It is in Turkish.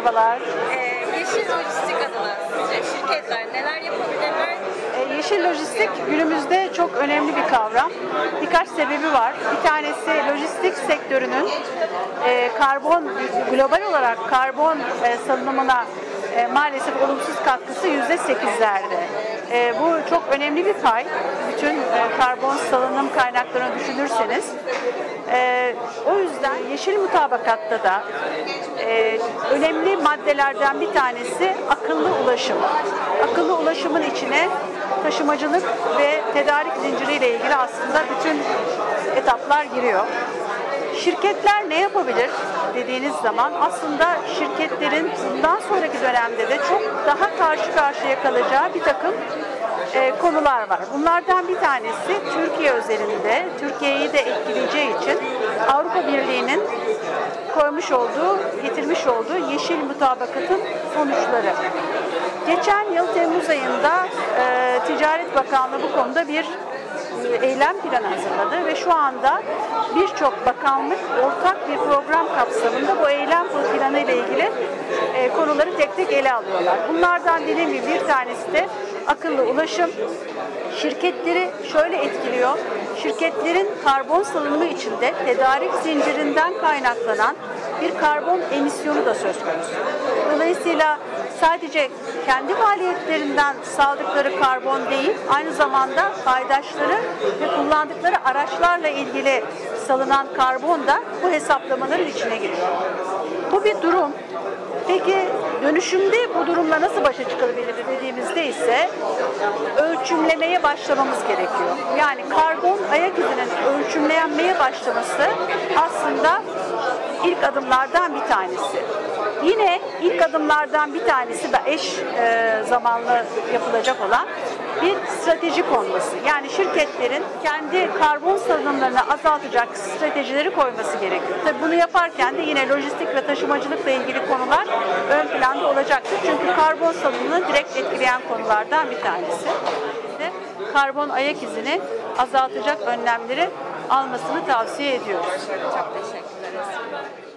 Merhabalar. Ee, Yeşil Lojistik adına şirketler neler yapabilirler? E, Yeşil lojistik günümüzde çok önemli bir kavram. Birkaç sebebi var. Bir tanesi lojistik sektörünün e, karbon global olarak karbon e, salınımına e, maalesef olumsuz katkısı yüzde sekizlerde. E, bu çok önemli bir pay. Bütün e, karbon salınım kaynaklarını düşünürseniz. E, o yüzden yeşil mutabakatta da e, önemli maddelerden bir tanesi akıllı ulaşım. Akıllı ulaşımın içine taşımacılık ve tedarik zinciriyle ilgili aslında bütün etaplar giriyor. Şirketler ne yapabilir dediğiniz zaman aslında şirketlerin bundan sonraki dönemde de çok daha karşı karşıya kalacağı bir takım e, konular var. Bunlardan bir tanesi Türkiye özelinde, Türkiye'yi de etkileyeceği için Avrupa Birliği'nin koymuş olduğu, getirmiş olduğu yeşil mutabakatın sonuçları. Geçen yıl Temmuz ayında e, Ticaret Bakanlığı bu konuda bir eylem planı hazırladı ve şu anda birçok bakanlık ortak bir program kapsamında bu eylem planı ile ilgili e, konuları tek tek ele alıyorlar. Bunlardan dediğim gibi bir tanesi de akıllı ulaşım. Şirketleri şöyle etkiliyor. Şirketlerin karbon salınımı içinde tedarik zincirinden kaynaklanan bir karbon emisyonu da söz konusu. Dolayısıyla sadece kendi faaliyetlerinden saldıkları karbon değil, aynı zamanda paydaşları ve kullandıkları araçlarla ilgili salınan karbon da bu hesaplamaların içine giriyor. Bu bir durum. Peki dönüşümde bu durumla nasıl başa çıkılabilir dediğimizde ise ölçümlemeye başlamamız gerekiyor. Yani karbon ayak izinin ölçümlenmeye başlaması aslında ilk adımlardan bir tanesi. Yine ilk adımlardan bir tanesi de eş e, zamanlı yapılacak olan bir strateji konması. Yani şirketlerin kendi karbon salınımlarını azaltacak stratejileri koyması gerekiyor. Tabii bunu yaparken de yine lojistik ve taşımacılıkla ilgili konular ön planda olacaktır. Çünkü karbon salınımını direkt etkileyen konulardan bir tanesi. De karbon ayak izini azaltacak önlemleri almasını tavsiye ediyoruz. Çok teşekkür ederiz.